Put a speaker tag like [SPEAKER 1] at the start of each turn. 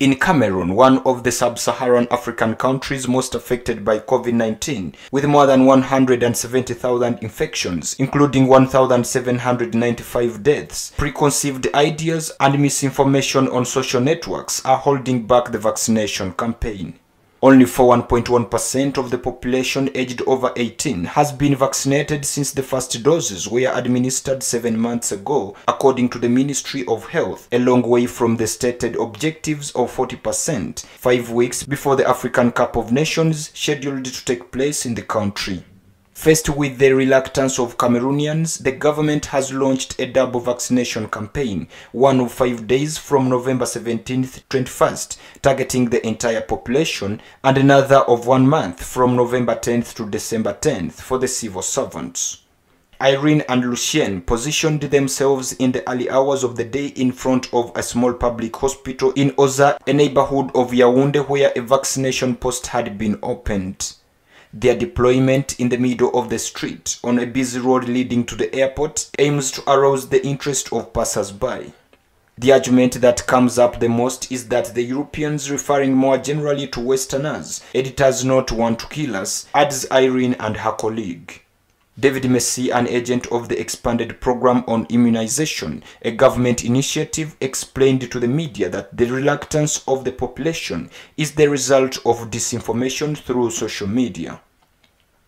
[SPEAKER 1] In Cameroon, one of the sub-Saharan African countries most affected by COVID-19, with more than 170,000 infections, including 1,795 deaths, preconceived ideas and misinformation on social networks are holding back the vaccination campaign. Only for 1.1% of the population aged over 18 has been vaccinated since the first doses were administered seven months ago, according to the Ministry of Health, a long way from the stated objectives of 40%, five weeks before the African Cup of Nations scheduled to take place in the country. Faced with the reluctance of Cameroonians, the government has launched a double vaccination campaign, one of five days from November 17th 21st, targeting the entire population, and another of one month from November 10th to December 10th for the civil servants. Irene and Lucienne positioned themselves in the early hours of the day in front of a small public hospital in Oza, a neighborhood of Yaoundé where a vaccination post had been opened. Their deployment in the middle of the street on a busy road leading to the airport aims to arouse the interest of passers-by. The argument that comes up the most is that the Europeans, referring more generally to Westerners, editors not want to kill us, adds Irene and her colleague. David Messi, an agent of the expanded program on immunization, a government initiative, explained to the media that the reluctance of the population is the result of disinformation through social media.